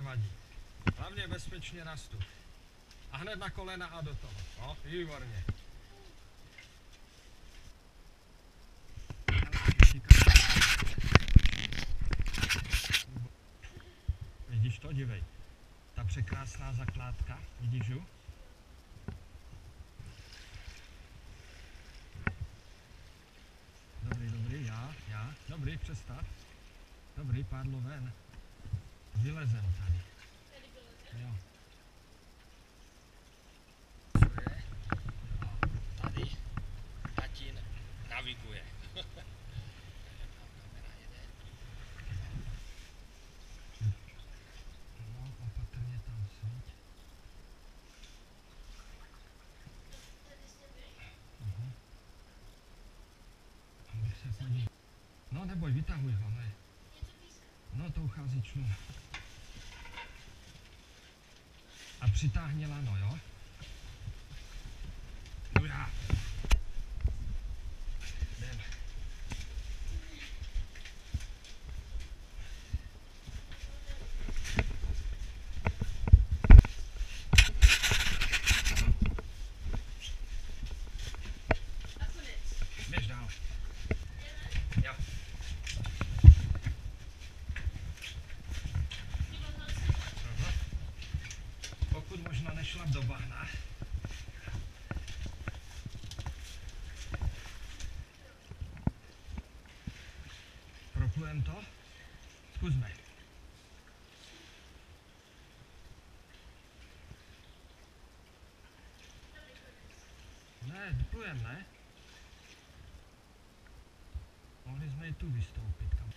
nevadí. Hlavně bezpečně nastup. A hned na kolena a do toho. No, výborně. Vidíš to, dívej. Ta překrásná zakládka, vidíš ju? Dobrý, dobrý, já, já. Dobrý, přestav. Dobrý, pádlo ven. Vylezem tady. Jo. Tady tatín naviguje. No. No neboj, vytahuj ho, ne. No to uchází člun. A přitáhni lano, jo? Pokud možno nešlap do bahna. Proplujem to? Zkusme. Ne, vyplujem, ne? Mohli jsme i tu vystoupit.